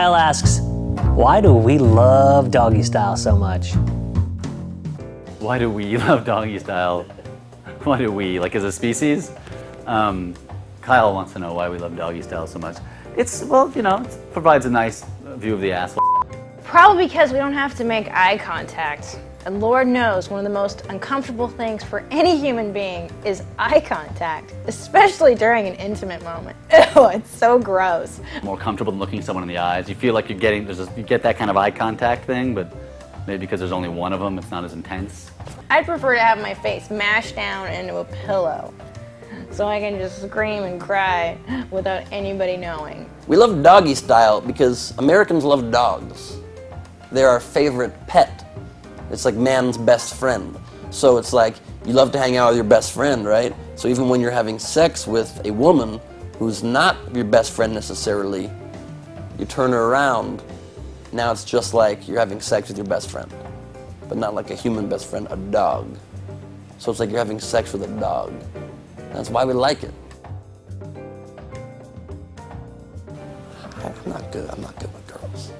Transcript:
Kyle asks, why do we love doggy style so much? Why do we love doggy style? Why do we, like as a species? Um, Kyle wants to know why we love doggy style so much. It's, well, you know, it provides a nice view of the asshole. Probably because we don't have to make eye contact. And Lord knows one of the most uncomfortable things for any human being is eye contact, especially during an intimate moment. Ew, oh, it's so gross. More comfortable than looking someone in the eyes. You feel like you're getting, there's a, you get that kind of eye contact thing, but maybe because there's only one of them, it's not as intense. I'd prefer to have my face mashed down into a pillow so I can just scream and cry without anybody knowing. We love doggy style because Americans love dogs. They're our favorite pet. It's like man's best friend. So it's like you love to hang out with your best friend, right? So even when you're having sex with a woman who's not your best friend necessarily, you turn her around. Now it's just like you're having sex with your best friend, but not like a human best friend, a dog. So it's like you're having sex with a dog. That's why we like it. I'm not good. I'm not good with girls.